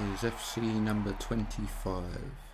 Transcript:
Is FC number 25.